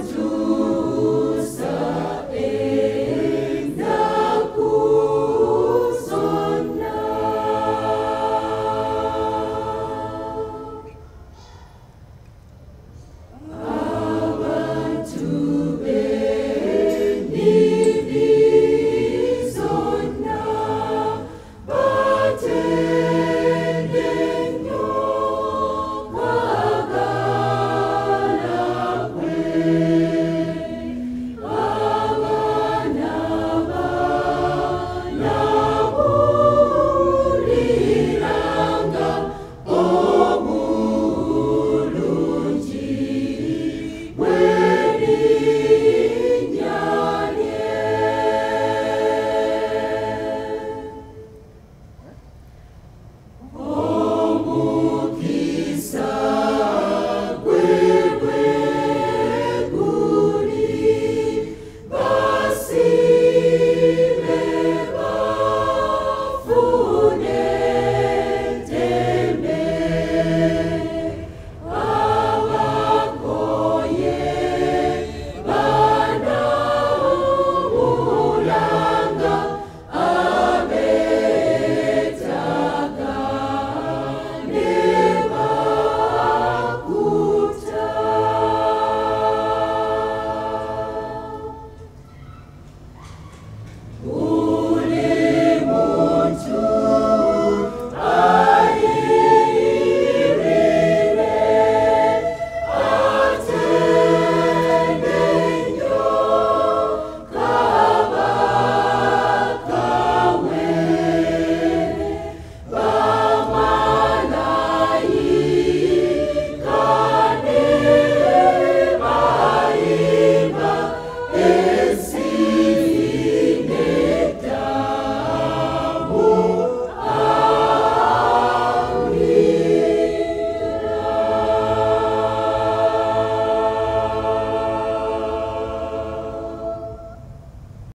to